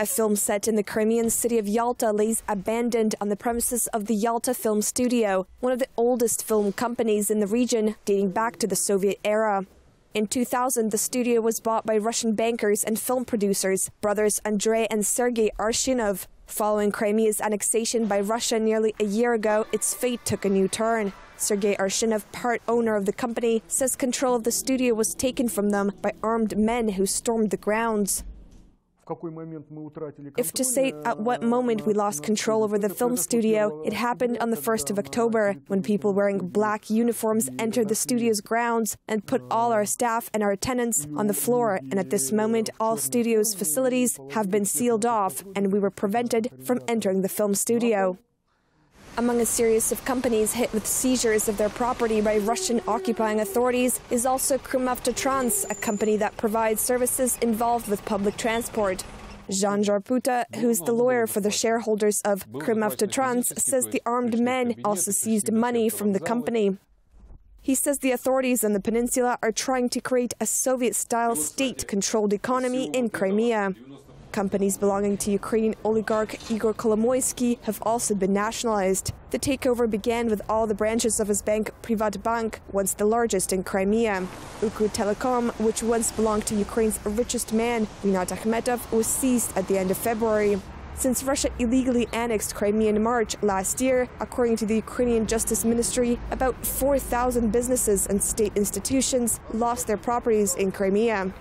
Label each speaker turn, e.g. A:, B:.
A: A film set in the Crimean city of Yalta lays abandoned on the premises of the Yalta Film Studio, one of the oldest film companies in the region, dating back to the Soviet era. In 2000, the studio was bought by Russian bankers and film producers, brothers Andrei and Sergei Arshinov. Following Crimea's annexation by Russia nearly a year ago, its fate took a new turn. Sergei Arshinov, part owner of the company, says control of the studio was taken from them by armed men who stormed the grounds. If to say at what moment we lost control over the film studio, it happened on the 1st of October, when people wearing black uniforms entered the studio's grounds and put all our staff and our tenants on the floor. And at this moment, all studio's facilities have been sealed off, and we were prevented from entering the film studio. Among a series of companies hit with seizures of their property by Russian occupying authorities is also Krymavtotrans, a company that provides services involved with public transport. Jean Jarputa, who's the lawyer for the shareholders of Krymavtotrans, says the armed men also seized money from the company. He says the authorities on the peninsula are trying to create a Soviet-style state-controlled economy in Crimea. Companies belonging to Ukrainian oligarch Igor Kolomoisky have also been nationalized. The takeover began with all the branches of his bank Privatbank, once the largest in Crimea. Ukr which once belonged to Ukraine's richest man, Rinat Akhmetov, was seized at the end of February. Since Russia illegally annexed Crimea in March last year, according to the Ukrainian Justice Ministry, about 4,000 businesses and state institutions lost their properties in Crimea.